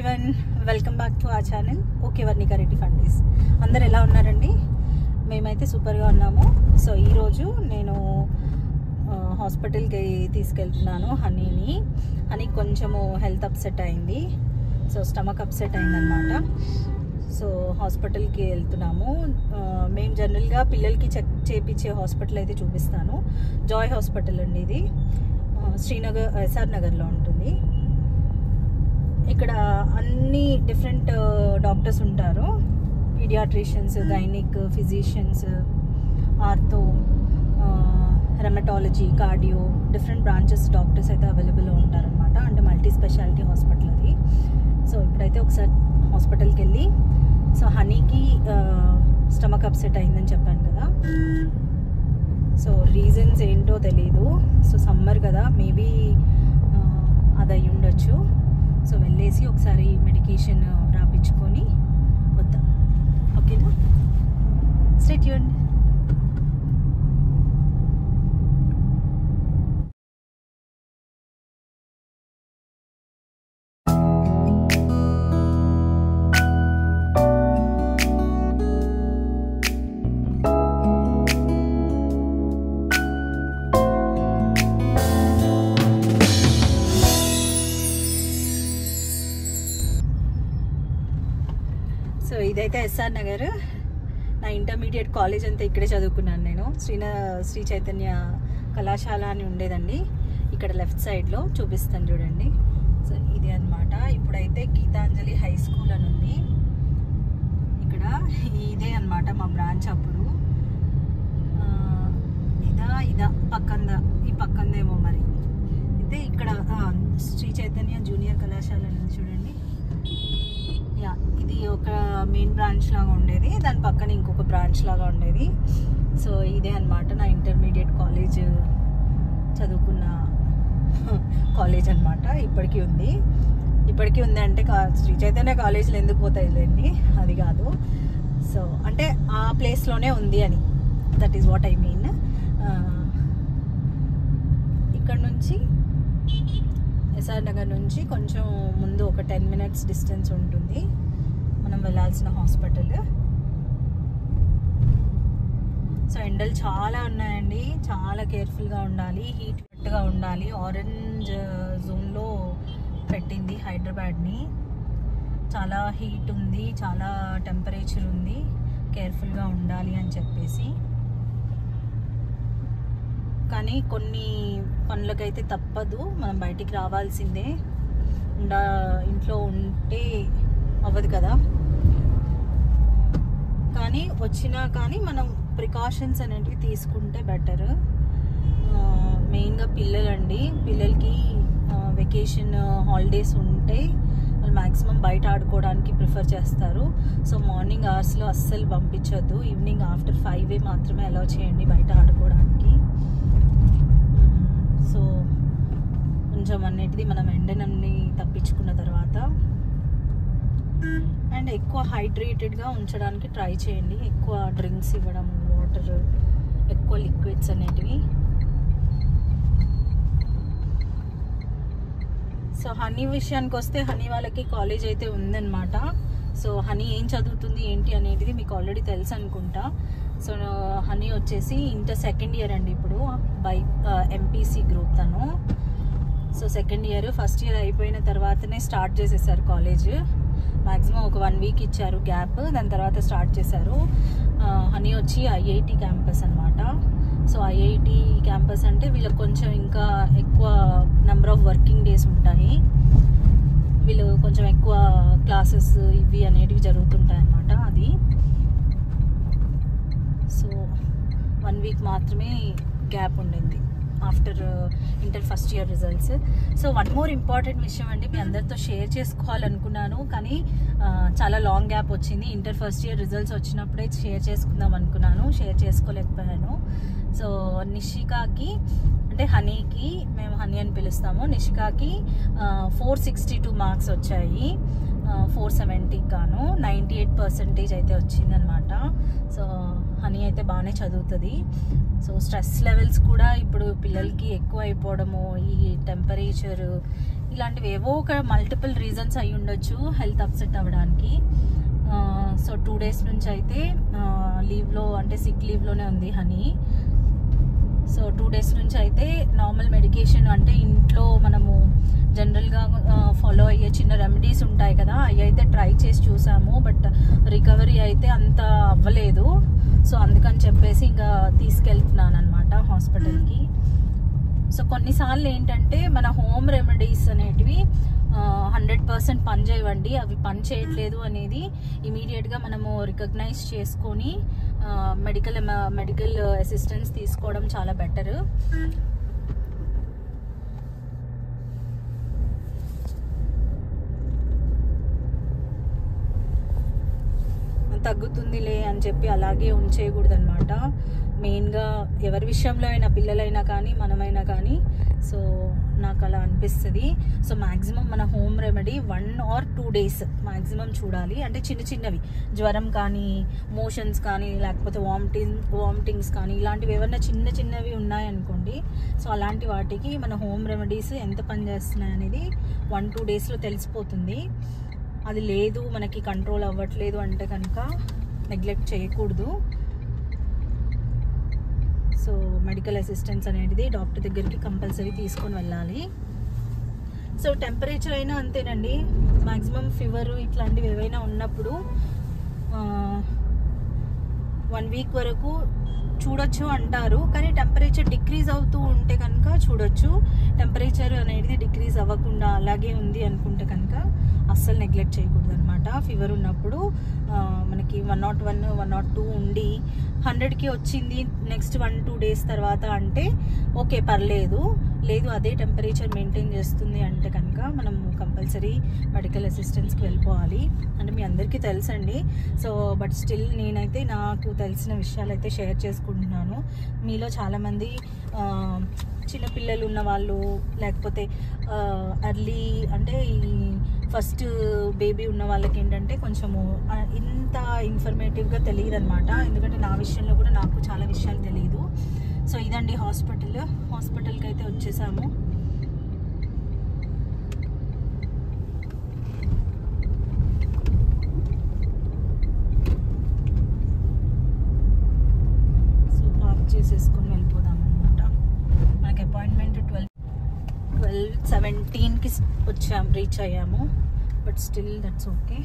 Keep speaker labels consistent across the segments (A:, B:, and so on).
A: Everyone welcome back to ఆ channel okay Varnika Reddy fundays అందరు ఎలా ఉన్నారండి? మేమైతే సూపర్గా ఉన్నాము. సో ఈరోజు నేను హాస్పిటల్కి తీసుకెళ్తున్నాను హనీని. హనీ కొంచెము హెల్త్ అప్సెట్ అయింది. సో స్టమక్ అప్సెట్ అయిందనమాట సో హాస్పిటల్కి వెళ్తున్నాము. మేము జనరల్గా పిల్లలకి చెక్ చేయించే హాస్పిటల్ అయితే చూపిస్తాను. జాయ్ హాస్పిటల్ అండి ఇది. శ్రీనగర్ ఎస్ఆర్ నగర్లో ఉంటుంది. ఇక్కడ అన్ని డిఫరెంట్ డాక్టర్స్ uh, ఉంటారు. Pediatricians gynaec physicians ortho rheumatology cardio different branches doctors అయితే అవైలబుల్లో ఉంటారనమాట అంటే మల్టీ స్పెషాలిటీ హాస్పిటల్ అది. సో ఇప్పుడైతే ఒకసారి హాస్పిటల్కి వెళ్ళి సో హనీకి స్టమక్ అప్సెట్ అయిందని చెప్పాను కదా. సో రీజన్స్ ఏంటో తెలీదు. సో సమ్మర్ కదా మేబీ అది అయి ఉండొచ్చు సో వెళ్ళేసి ఒకసారి మెడికేషన్ రాపించుకొని వద్దాం. ఓకేనా? స్టేట్ యూన్ ఇదైతే ఎస్ఆర్ నగర్ నా ఇంటర్మీడియట్ కాలేజ్ అంతా ఇక్కడే చదువుకున్నాను నేను. శ్రీన శ్రీ చైతన్య కళాశాల అని ఉండేదండి. ఇక్కడ లెఫ్ట్ సైడ్లో చూపిస్తాను చూడండి. సో ఇది అన్నమాట. ఇప్పుడైతే గీతాంజలి హై స్కూల్ అని ఉంది. ఇక్కడ ఇదే అన్నమాట మా బ్రాంచ్ అప్పుడు. ఇదా ఇదా పక్కందా ఈ పక్కందేమో మరి. అయితే ఇక్కడ శ్రీ చైతన్య జూనియర్ కళాశాల అని చూడండి. యా ఇది ఒక మెయిన్ బ్రాంచ్ లాగా ఉండేది. దాని పక్కన ఇంకొక బ్రాంచ్ లాగా ఉండేది. సో ఇదే అన్నమాట నా ఇంటర్మీడియట్ కాలేజ్ చదువుకున్న కాలేజ్ అనమాట ఇప్పటికీ ఉంది. ఇప్పటికీ ఉంది అంటే శ్రీ చైతన్య కాలేజీలు ఎందుకు పోతాయిలేండి? అది కాదు. సో అంటే ఆ ప్లేస్లోనే ఉంది అని. That is what I mean ఇక్కడ నుంచి ఎస్ఆర్ నగర్ నుంచి కొంచెం ముందు ఒక టెన్ మినిట్స్ డిస్టెన్స్ ఉంటుంది. మనం వెళ్ళాల్సిన హాస్పిటల్. సో ఎండలు చాలా ఉన్నాయండి. చాలా కేర్ఫుల్గా ఉండాలి. హీట్ ఫిట్గా ఉండాలి. ఆరెంజ్ జోన్లో పెట్టింది హైదరాబాద్ని. చాలా హీట్ ఉంది. చాలా టెంపరేచర్ ఉంది. కేర్ఫుల్గా ఉండాలి అని చెప్పేసి. కానీ కొన్ని పనులకైతే తప్పదు. మనం బయటికి రావాల్సిందే. ఉండా ఇంట్లో ఉంటే అవ్వదు కదా. కానీ వచ్చినా కానీ మనం ప్రికాషన్స్ అనేటివి తీసుకుంటే బెటర్. మెయిన్గా పిల్లలండి. పిల్లలకి వెకేషన్ హాలిడేస్ ఉంటే వాళ్ళు మ్యాక్సిమం బయట ఆడుకోవడానికి ప్రిఫర్ చేస్తారు. సో మార్నింగ్ అవర్స్లో అస్సలు పంపించొద్దు. ఈవినింగ్ ఆఫ్టర్ ఫైవ్ మాత్రమే అలౌ చేయండి బయట ఆడుకోవడానికి. సో కొంచెం అన్నిటిది మనం ఎండనన్ని తప్పించుకున్న తర్వాత అండ్ ఎక్కువ హైడ్రేటెడ్గా ఉంచడానికి ట్రై చేయండి. ఎక్కువ డ్రింక్స్ ఇవ్వడం వాటర్ ఎక్కువ లిక్విడ్స్ అనేటివి. సో హనీ విషయానికి వస్తే హనీ వాళ్ళకి కాలేజ్ అయితే ఉందన్నమాట. సో హనీ ఏం చదువుతుంది ఏంటి అనేది మీకు ఆల్రెడీ తెలుసు అనుకుంటా సో హనీ వచ్చేసి ఇంటర్ సెకండ్ ఇయర్ అండి ఇప్పుడు బై ఎంపీసీ గ్రూప్ తను. So second year first year అయిపోయిన తర్వాతనే స్టార్ట్ చేసేసారు కాలేజ్ మ్యాక్సిమం ఒక వన్ వీక్ ఇచ్చారు గ్యాప్ దాని తర్వాత స్టార్ట్ చేశారు. హనీ వచ్చి ఐఐటి క్యాంపస్ అనమాట సో ఐఐటి క్యాంపస్ అంటే వీళ్ళకి కొంచెం ఇంకా ఎక్కువ నెంబర్ ఆఫ్ వర్కింగ్ డేస్ ఉంటాయి. వీళ్ళు కొంచెం ఎక్కువ క్లాసెస్ ఇవి అనేటివి జరుగుతుంటాయి అన్నమాట అది. సో వన్ వీక్ మాత్రమే గ్యాప్ ఉండింది. After inter first year results so one more important విషయం అండి మీ అందరితో షేర్ చేసుకోవాలనుకున్నాను. కానీ uh, చాలా లాంగ్ గ్యాప్ వచ్చింది. ఇంటర్ ఫస్ట్ ఇయర్ రిజల్ట్స్ వచ్చినప్పుడే షేర్ చేసుకుందాం అనుకున్నాను. షేర్ చేసుకోలేకపోయాను. సో నిషికాకి అంటే హనీకి మేము హనీ అని పిలుస్తాము. నిషికాకి ఫోర్ సిక్స్టీ టూ మార్క్స్ వచ్చాయి. ఫోర్ సెవెంటీకి గాను నైంటీ ఎయిట్ పర్సెంటేజ్ అయితే వచ్చిందనమాట. సో హనీ అయితే బాగానే చదువుతుంది. సో స్ట్రెస్ లెవెల్స్ కూడా ఇప్పుడు పిల్లలకి ఎక్కువ అయిపోవడము ఈ టెంపరేచరు ఇలాంటివి ఏవో ఒక మల్టిపుల్ రీజన్స్ అయి ఉండొచ్చు హెల్త్ అప్సెట్ అవ్వడానికి. సో టూ డేస్ నుంచి అయితే లీవ్లో అంటే సిక్ లీవ్లోనే ఉంది హనీ. సో టూ డేస్ నుంచి అయితే నార్మల్ మెడికేషన్ అంటే ఇంట్లో మనము జనరల్గా ఫాలో అయ్యే చిన్న రెమెడీస్ ఉంటాయి కదా అవి అయితే ట్రై చేసి చూసాము. బట్ రికవరీ అయితే అంత అవ్వలేదు. సో అందుకని చెప్పేసి ఇంకా తీసుకెళ్తున్నాను అనమాట హాస్పిటల్కి. సో కొన్నిసార్లు ఏంటంటే మన హోమ్ రెమెడీస్ అనేటివి హండ్రెడ్ పర్సెంట్ పని చేయవండి. అవి పని చేయట్లేదు అనేది ఇమీడియట్గా మనము రికగ్నైజ్ చేసుకొని మెడికల్ మెడికల్ అసిస్టెన్స్ తీసుకోవడం చాలా బెటర్. తగ్గుతుందిలే అని చెప్పి అలాగే ఉంచేయకూడదు అనమాట మెయిన్గా ఎవరి విషయంలో అయినా పిల్లలైనా కానీ మనమైనా కానీ సో నాకు అలా అనిపిస్తుంది. సో మ్యాక్సిమం మన home remedy one or two days maximum చూడాలి. అంటే చిన్న చిన్నవి. జ్వరం కానీ మోషన్స్ కానీ లేకపోతే వామిటింగ్ వామిటింగ్స్ కానీ ఇలాంటివి ఏమన్నా చిన్న చిన్నవి ఉన్నాయనుకోండి సో అలాంటి వాటికి మన హోమ్ రెమెడీస్ ఎంత పనిచేస్తున్నాయి అనేది వన్ టూ డేస్లో తెలిసిపోతుంది. అది లేదు మనకి కంట్రోల్ అవ్వట్లేదు అంటే కనుక నెగ్లెక్ట్ చేయకూడదు. సో మెడికల్ అసిస్టెన్స్ అనేది డాక్టర్ దగ్గరికి కంపల్సరీ తీసుకొని వెళ్ళాలి. సో టెంపరేచర్ అయినా అంతేనండి. మ్యాక్సిమం ఫీవరు ఇట్లాంటివి ఏవైనా ఉన్నప్పుడు వన్ వీక్ వరకు చూడొచ్చు అంటారు. కానీ టెంపరేచర్ డిక్రీజ్ అవుతూ ఉంటే కనుక చూడొచ్చు. టెంపరేచర్ అనేది డిక్రీజ్ అవ్వకుండా అలాగే ఉంది అనుకుంటే కనుక అస్సలు నెగ్లెక్ట్ చేయకూడదు అనమాట ఫీవర్ ఉన్నప్పుడు మనకి one not one one not two ఉండి హండ్రెడ్కి వచ్చింది నెక్స్ట్ వన్ టూ డేస్ తర్వాత అంటే ఓకే పర్లేదు. లేదు అదే టెంపరేచర్ మెయింటైన్ చేస్తుంది అంటే కనుక మనం కంపల్సరీ మెడికల్ అసిస్టెన్స్కి వెళ్ళిపోవాలి. అంటే మీ అందరికీ తెలుసండి. సో బట్ స్టిల్ నేనైతే నాకు తెలిసిన విషయాలు అయితే షేర్ చేసుకుంటున్నాను. మీలో చాలామంది చిన్నపిల్లలు ఉన్న వాళ్ళు లేకపోతే అర్లీ అంటే ఈ ఫస్ట్ బేబీ ఉన్న వాళ్ళకి ఏంటంటే కొంచెము ఇంత ఇన్ఫర్మేటివ్గా తెలియదు అనమాట ఎందుకంటే నా విషయంలో కూడా నాకు చాలా విషయాలు తెలియదు సో ఇదండి హాస్పిటల్. హాస్పిటల్కి అయితే వచ్చేసాము. వచ్చాం రీచ్ అయ్యాము but still that's okay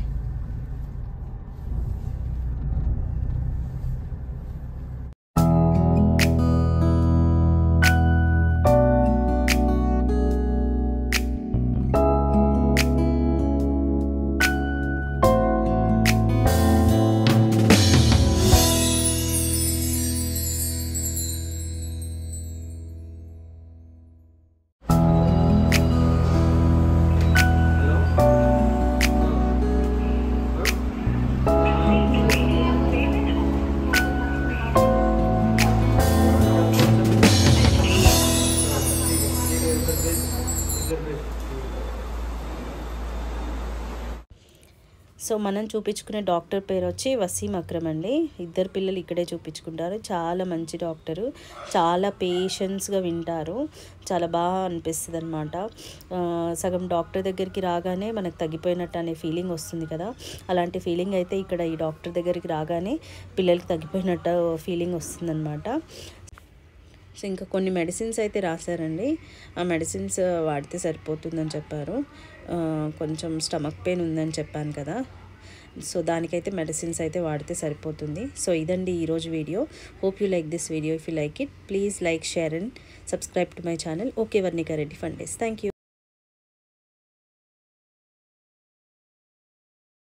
A: so మనం చూపించుకునే డాక్టర్ పేరు వచ్చి వసీం అక్రమ్ అండి. ఇద్దరు పిల్లలు ఇక్కడే చూపించుకుంటారు. చాలా మంచి డాక్టరు. చాలా పేషెన్స్గా వింటారు. చాలా బాగా అనిపిస్తుంది అనమాట సగం డాక్టర్ దగ్గరికి రాగానే మనకు తగ్గిపోయినట్టు అనే ఫీలింగ్ వస్తుంది కదా. అలాంటి ఫీలింగ్ అయితే ఇక్కడ ఈ డాక్టర్ దగ్గరికి రాగానే పిల్లలకి తగ్గిపోయినట్టు ఫీలింగ్ వస్తుందన్నమాట. సో ఇంకా కొన్ని మెడిసిన్స్ అయితే రాశారండి. ఆ మెడిసిన్స్ వాడితే సరిపోతుందని చెప్పారు. కొంచెం స్టమక్ పెయిన్ ఉందని చెప్పాను కదా. సో దానికైతే మెడిసిన్స్ అయితే వాడితే సరిపోతుంది. సో ఇదండి ఈరోజు video. Hope you like this video if you like it please like share and subscribe to my channel okay Varnika Reddy fundays thank you